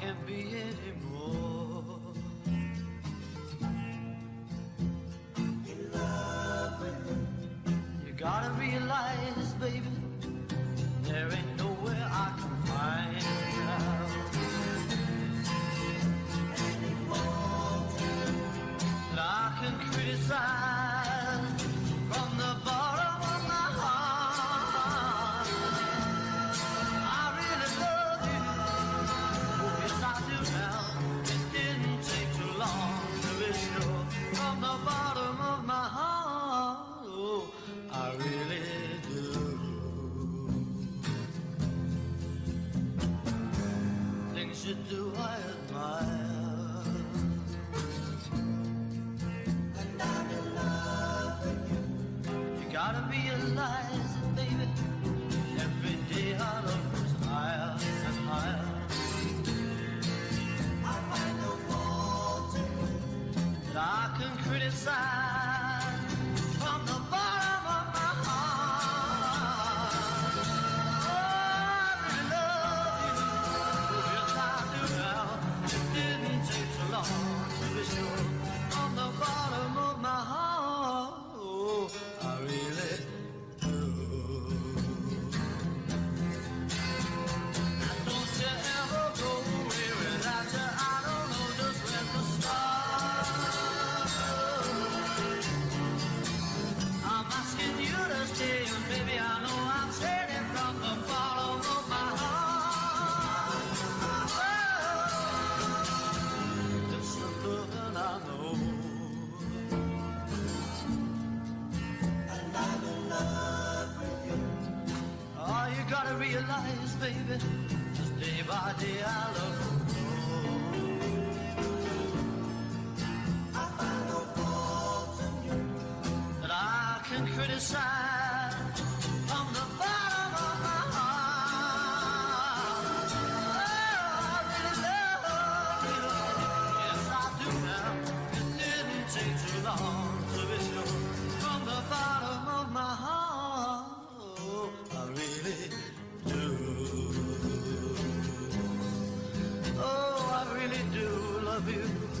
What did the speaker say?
can't be anymore. you do I admire? And I'm in love with you You gotta realize it, baby. Every day I love goes higher and higher I find no fault in you. That I can criticize baby, just day by day I love I find no fault in you that I can criticize. love is